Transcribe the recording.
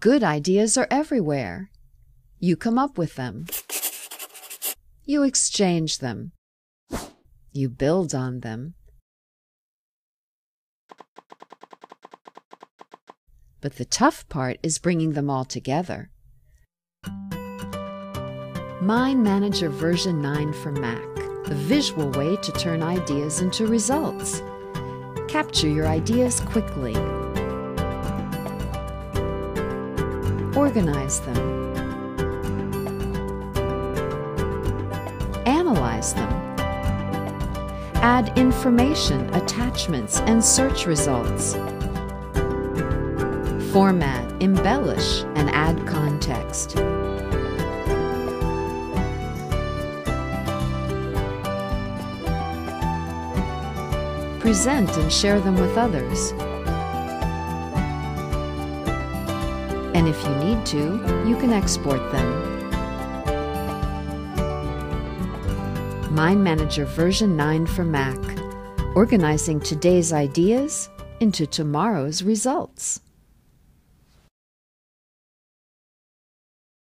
Good ideas are everywhere. You come up with them. You exchange them. You build on them. But the tough part is bringing them all together. MindManager version 9 for Mac, the visual way to turn ideas into results. Capture your ideas quickly. Organize them. Analyze them. Add information, attachments, and search results. Format, embellish, and add context. Present and share them with others. And if you need to, you can export them. MindManager version 9 for Mac, organizing today's ideas into tomorrow's results.